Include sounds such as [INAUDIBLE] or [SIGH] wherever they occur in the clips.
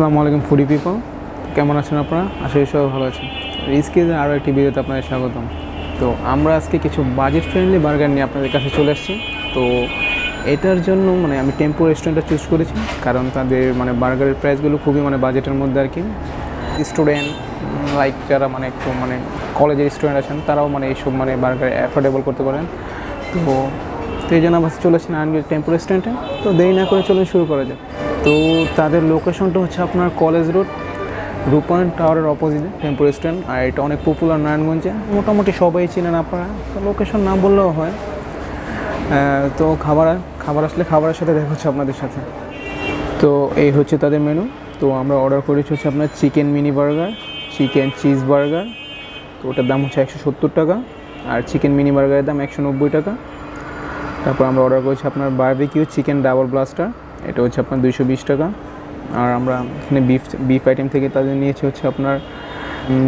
আসসালামু আলাইকুম foodie people. কেমন আছেন আপনারা? আশা করি সবাই ভালো আছেন। রিস্কিজ আরও একটি ভিডিওতে আপনাদের স্বাগতম। তো আমরা আজকে কিছু বাজেট ফ্রেন্ডলি বার্গার নিয়ে আপনাদের কাছে চলে আসছি। তো এটার জন্য মানে আমি টেম্পো রেস্টুরেন্টটা চুজ করেছি। কারণ তাদের মানে বার্গারের প্রাইসগুলো খুবই মানে বাজেটের মধ্যে আর কি স্টুডেন্ট লাইক যারা মানে একটু মানে কলেজের স্টুডেন্ট আছেন, তারাও মানে এইসব মানে বার্গার অ্যাফোর্ডেবল করতে পারেন। তো সেই জন্য আমরা চলে আসছি নারায়ণগঞ্জ টেম্পো রেস্টুরেন্টে তো দেরি না করে চলুন শুরু করা যাক। তো তাদের লোকেশনটা হচ্ছে আপনার কলেজ রোড রূপায়ণ টাওয়ারের অপোজিটে টেম্পো রেস্টুরেন্ট আর এটা অনেক পপুলার নারায়ণগঞ্জে। মোটামুটি সবাই চিনেন আপনারা, তো লোকেশন না বললেও হয়। তো খাবার খাবার আসলে খাবারের সাথে দেখা হচ্ছে আপনাদের সাথে। তো এই হচ্ছে তাদের মেনু তো আমরা অর্ডার করেছি হচ্ছে আপনার chicken mini burger chicken cheese burger তো ওটার দাম হচ্ছে একশো সত্তর টাকা, আর চিকেন মিনি বার্গারের দাম একশো নব্বই টাকা। তারপর আমরা অর্ডার করেছি আপনার বারবিকিউ চিকেন ডাবল ব্লাস্টার এটা হচ্ছে আপনার দুইশো বিশ টাকা। আর আমরা এখানে বিফ বিফ আইটেম থেকে তাদের নিয়েছি হচ্ছে আপনার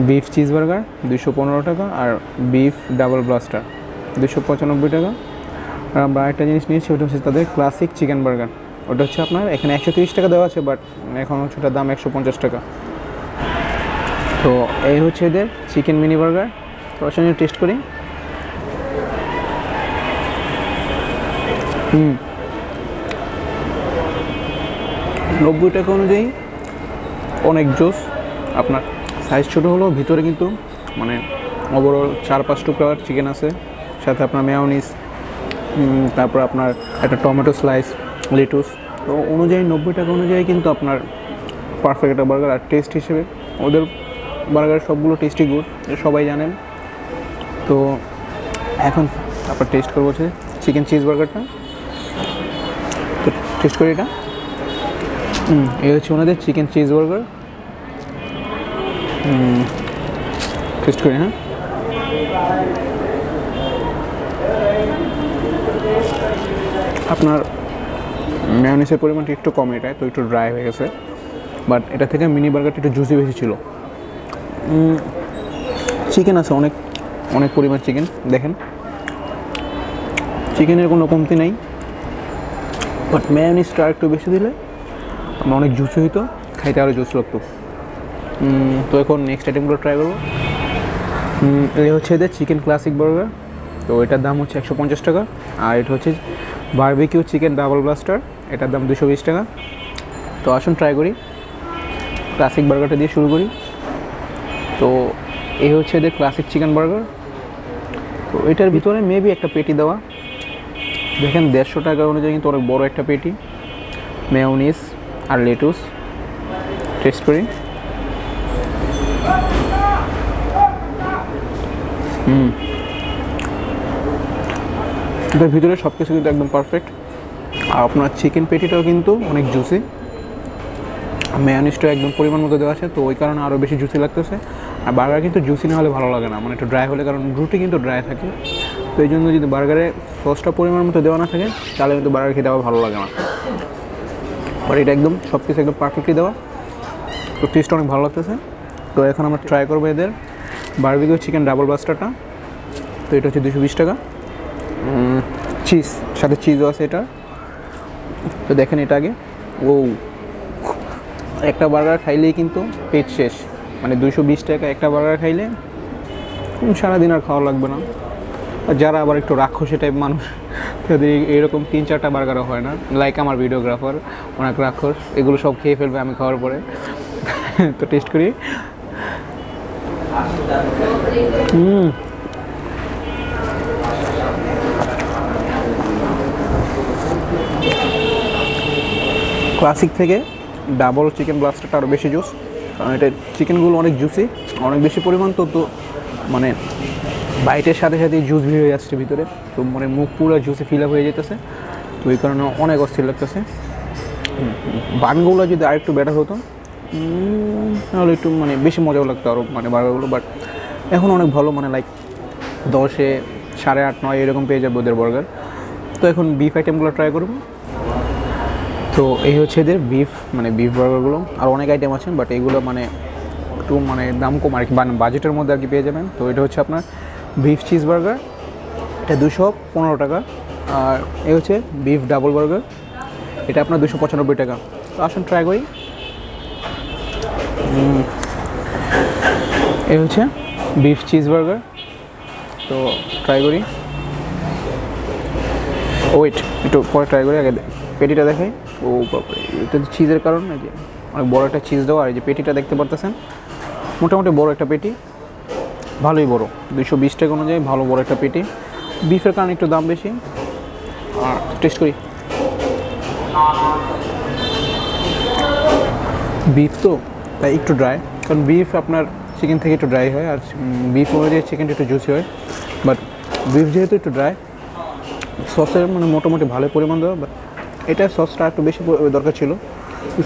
বিফ চিজ বার্গার দুশো পনেরো টাকা আর বিফ ডাবল ব্লাস্টার দুশো পঁচানব্বই টাকা। আর আমরা একটা জিনিস নিয়েছি, ওটা হচ্ছে তাদের ক্লাসিক চিকেন বার্গার ওটা হচ্ছে আপনার এখানে একশো তিরিশ টাকা দেওয়া আছে বাট এখন হচ্ছে ওটার দাম একশো পঞ্চাশ টাকা। তো এই হচ্ছে এদের চিকেন মিনি বার্গার তো টেস্ট করি। হুম। নব্বই টাকা অনুযায়ী অনেক জোস। আপনার সাইজ ছোটো হলেও ভিতরে কিন্তু মানে ওভারঅল চার পাঁচ টুকরার চিকেন আছে। সাথে আপনার মেয়নিস তারপর আপনার একটা টমেটো স্লাইস লেটুস তো অনুযায়ী নব্বই টাকা অনুযায়ী কিন্তু আপনার পারফেক্ট একটা বার্গার আর টেস্ট হিসেবে ওদের বার্গার সবগুলো টেস্টি গুড সবাই জানেন। তো এখন তারপর টেস্ট করব হচ্ছে চিকেন চিজ বার্গারটা তো টেস্ট করি এটা। হুম, এই হচ্ছে ওনাদের চিকেন চিজ বার্গার টেস্ট করি হ্যাঁ? আপনার ম্যায়োনিসের পরিমাণটা একটু কম এটায় তো একটু ড্রাই হয়ে গেছে। বাট এটা থেকে মিনি বার্গারটা একটু জুসি বেশি ছিল। চিকেন আছে, অনেক অনেক পরিমাণ চিকেন দেখেন। চিকেনের কোনো কমতি নেই। বাট ম্যায়োনিসটা একটু বেশি দিলে আমরা অনেক জুসি হইতো খাইতে আরও জুস লাগতো। তো এখন নেক্সট আইটেমগুলো ট্রাই করব। এই হচ্ছে এদের চিকেন ক্লাসিক বার্গার তো এটার দাম হচ্ছে একশো পঞ্চাশ টাকা আর এটা হচ্ছে বারবিকিউ চিকেন ডাবল ব্লাস্টার এটার দাম দুশো বিশ টাকা। তো আসুন ট্রাই করি ক্লাসিক বার্গারটা দিয়ে শুরু করি। তো এই হচ্ছে এদের ক্লাসিক চিকেন বার্গার তো এটার ভিতরে মেবি একটা পেটি দেওয়া। দেখেন দেড়শো টাকা অনুযায়ী কিন্তু অনেক বড় একটা পেটি। মেয়নিস আর লেটুস টেস্ট করি হুম ভিতরে সব কিছু কিন্তু একদম পারফেক্ট আর আপনার চিকেন পেটিটাও কিন্তু অনেক জুসি মেয়ানিসটাও একদম পরিমাণ মতো দেওয়া আছে, তো ওই কারণে আরও বেশি জুসি লাগতেছে। আর বার্গার কিন্তু জুসি না হলে ভালো লাগে না মানে একটু ড্রাই হলে, কারণ রুটি কিন্তু ড্রাই থাকে। তো এই জন্য যদি বার্গারে সসটা পরিমাণ মতো দেওয়া না থাকে, তাহলে কিন্তু বার্গার খেতে আবার ভালো লাগে না। বাট এটা একদম সব কিছু একদম পারফেক্টলি দেওয়া। তো টেস্টটা অনেক ভালো লাগতেছে। তো এখন আমরা ট্রাই করব এদের বারবিকিউ চিকেন ডাবল বাস্টারটা তো এটা হচ্ছে দুশো বিশ টাকা। চিজ সাথে চিজও আছে এটা। তো দেখেন এটা আগে। ও একটা বার্গার খাইলেই কিন্তু পেট শেষ। মানে দুশো বিশ টাকা একটা বার্গার খাইলে সারাদিন আর খাওয়া লাগবে না। আর যারা আবার একটু রাক্ষসী টাইপ মানুষ এই- এরকম তিন চারটা বার্গারও হয় না লাইক আমার ভিডিওগ্রাফার অনেক রাক্ষস, এগুলো সব খেয়ে ফেলবে আমি খাওয়ার পরে। [LAUGHS] তো টেস্ট করি। হুম। ক্লাসিক থেকে ডাবল চিকেন ব্লাস্টারটা আরও বেশি জুস কারণ এটা চিকেনগুলো অনেক জুসি অনেক বেশি পরিমাণ তো তো মানে বাইটের সাথে সাথে জুস ভিড় হয়ে যাচ্ছে ভিতরে। তো মানে মুখ পুরো জুসে ফিল আপ হয়ে যেতেছে তো এই কারণে অনেক অস্থির লাগতেছে। বানগুলো যদি আরেকটু বেটার হতো তাহলে একটু মানে বেশি মজাও লাগতো আরও মানে বার্গারগুলো বাট এখন অনেক ভালো মানে লাইক দশে সাড়ে আট, নয় এরকম পেয়ে যাবে ওদের বার্গার তো এখন বিফ আইটেমগুলো ট্রাই করব। তো এই হচ্ছে এদের বিফ মানে বিফ বার্গারগুলো আর অনেক আইটেম আছে বাট এইগুলো মানে একটু মানে দাম কম আর কি বাজেটের মধ্যে আর কি পেয়ে যাবেন। তো এটা হচ্ছে আপনার বিফ চিজ বার্গার এটা দুশো পনেরো টাকা। আর এ হচ্ছে বিফ ডাবল বার্গার, এটা আপনার দুশো পঁচানব্বই টাকা। তো আসুন ট্রাই করি। এই হচ্ছে বিফ চিজ বার্গার তো ট্রাই করি। ওয়েট একটু পরে ট্রাই করি, আগে পেটিটা দেখাই। ও, বাপরে, এটা চিজের কারণ, এই যে অনেক বড় একটা চিজ দেওয়া, আর এই যে পেটিটা দেখতে পারতেছেন। মোটামুটি বড় একটা পেটি। ভালোই বড়। দুশো বিশ টাকা অনুযায়ী ভালো বড় একটা পেটি। বিফের কারণে একটু দাম বেশি। আর টেস্ট করি। বিফ তো তাই একটু ড্রাই কারণ বিফ আপনার চিকেন থেকে একটু ড্রাই হয়, আর বিফ অনুযায়ী চিকেনটা একটু জুসি হয়। বাট বিফ যেহেতু একটু ড্রাই সসের মানে মোটামুটি ভালো পরিমাণ দেওয়া বাট এটা সসটা একটু বেশি দরকার ছিল।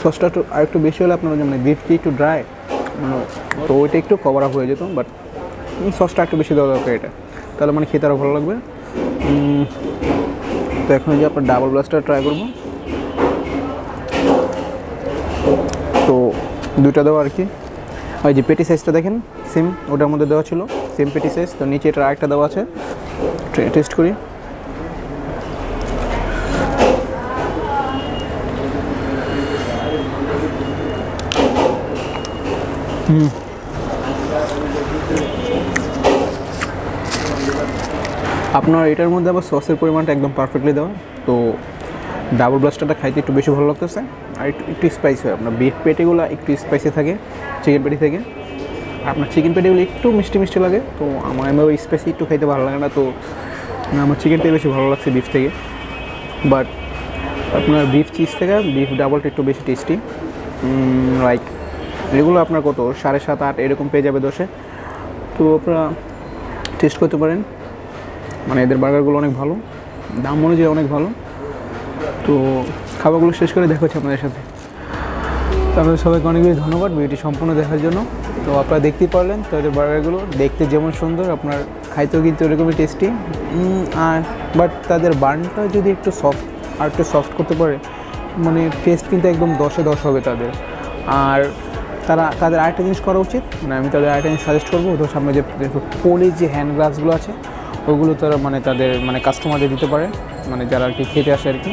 সসটা একটু আর একটু বেশি হলে আপনার মানে বিফটি একটু ড্রাই মানে তো ওইটা একটু কভার আপ হয়ে যেত বাট সসটা একটু বেশি দেওয়া দরকার এটা। তাহলে মানে খেতে আরও ভালো লাগবে। তো এখন যে আপনার ডাবল ব্লাস্টার ট্রাই করব। তো দুইটা দেওয়া আর কি। ওই যে পেটি সাইজটা দেখেন সেম ওটার মধ্যে দেওয়া ছিল সেম পেটি সাইজ তো নিচে এটা আরেকটা দেওয়া আছে। টেস্ট করি। আপনার এটার মধ্যে আবার সসের পরিমাণটা একদম পারফেক্টলি দেওয়া। তো ডাবল ব্লাস্টারটা খাইতে একটু বেশি ভালো লাগতেছে। আর একটু একটু স্পাইসি হয়। আপনার বিফ পেটিগুলো একটু স্পাইসি থাকে চিকেন পেটি থেকে। আপনার চিকেন পেটিগুলো একটু মিষ্টি মিষ্টি লাগে। তো আমার আমি ওই স্পাইসি একটু খাইতে ভালো লাগে না। তো আমার চিকেনটাই বেশি ভালো লাগছে বিফ থেকে। বাট আপনার বিফ চিজ থেকে বিফ ডাবলটা একটু বেশি টেস্টি লাইক এগুলো আপনার কত? সাড়ে সাত, আট এরকম পেয়ে যাবে দশে। তো আপনারা টেস্ট করতে পারেন। মানে এদের বার্গারগুলো অনেক ভালো, দাম অনুযায়ী অনেক ভালো। তো খাবারগুলো শেষ করে দেখা হচ্ছে আপনাদের সাথে। আপনাদের সবাইকে অনেক বেশি ধন্যবাদ ভিডিওটি সম্পূর্ণ দেখার জন্য। তো আপনারা দেখতেই পারলেন, তো এদের বার্গারগুলো দেখতে যেমন সুন্দর, আপনার খাইতেও কিন্তু এরকমই টেস্টি আর বাট তাদের বার্নটা যদি একটু সফট আর একটু সফট করতে পারে মানে টেস্ট কিন্তু একদম দশে দশ হবে তাদের। আর তারা, তাদের আরেকটা জিনিস করা উচিত মানে আমি তাদের আরেকটা জিনিস সাজেস্ট করব ওদের সামনে যে পোলির যে হ্যান্ড গ্লাভসগুলো আছে ওগুলো তারা মানে তাদের মানে কাস্টমারদের দিতে পারে মানে যারা আর কি খেতে আসে আর কি।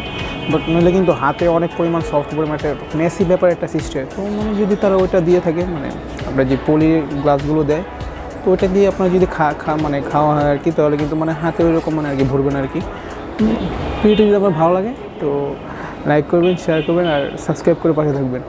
বাট নইলে কিন্তু হাতে অনেক পরিমাণ সফট পরিমাণ একটা মেসি ব্যাপার একটা সিস্টেম তো মানে যদি তারা ওইটা দিয়ে থাকে মানে আপনার যে পলি গ্লাসগুলো দেয়, তো ওইটা দিয়ে আপনার যদি খা খা মানে খাওয়া হয় আর কি, তাহলে কিন্তু মানে হাতে ওইরকম মানে আর কি ভরবে না আর কি। ভিডিওটি যদি আপনার ভালো লাগে, তো লাইক করবেন শেয়ার করবেন আর সাবস্ক্রাইব করে পাশে থাকবেন।